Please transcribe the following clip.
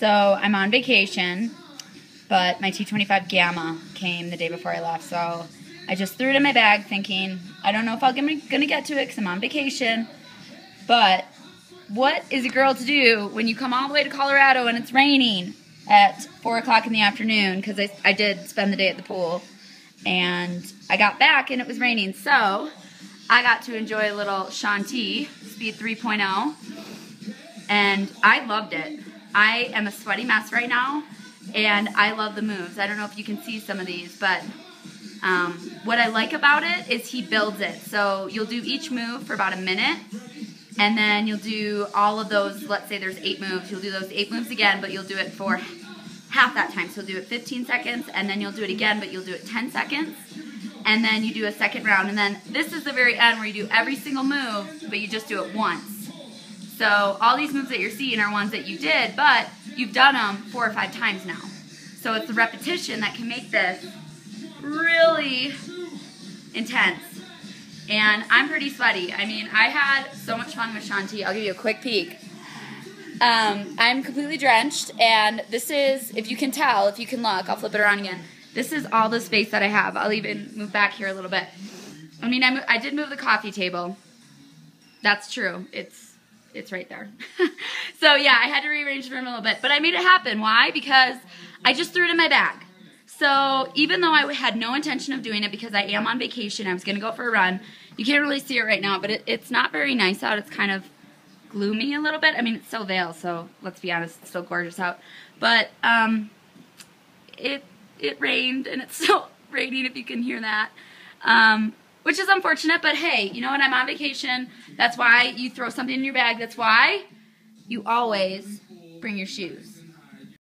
So I'm on vacation, but my T25 Gamma came the day before I left. So I just threw it in my bag thinking, I don't know if I'm going to get to it because I'm on vacation. But what is a girl to do when you come all the way to Colorado and it's raining at 4 o'clock in the afternoon? Because I, I did spend the day at the pool. And I got back and it was raining. So I got to enjoy a little Shaun T Speed 3.0. And I loved it. I am a sweaty mess right now. And I love the moves. I don't know if you can see some of these, but um, what I like about it is he builds it. So you'll do each move for about a minute, and then you'll do all of those. Let's say there's eight moves. You'll do those eight moves again, but you'll do it for half that time. So you'll do it 15 seconds, and then you'll do it again, but you'll do it 10 seconds. And then you do a second round. And then this is the very end where you do every single move, but you just do it once. So all these moves that you're seeing are ones that you did, but you've done them four or five times now. So it's the repetition that can make this really intense. And I'm pretty sweaty. I mean, I had so much fun with Shaun T. I'll give you a quick peek. Um, I'm completely drenched, and this is, if you can tell, if you can look, I'll flip it around again. This is all the space that I have. I'll even move back here a little bit. I mean, I, I did move the coffee table. That's true. It's it's right there. so yeah, I had to rearrange the room a little bit, but I made it happen. Why? Because I just threw it in my bag. So even though I had no intention of doing it because I am on vacation, I was going to go for a run. You can't really see it right now, but it, it's not very nice out. It's kind of gloomy a little bit. I mean, it's still Vail, so let's be honest, it's still gorgeous out. But um, it it rained, and it's still raining if you can hear that. Um, which is unfortunate, but hey, you know what? I'm on vacation. That's why you throw something in your bag. That's why you always bring your shoes.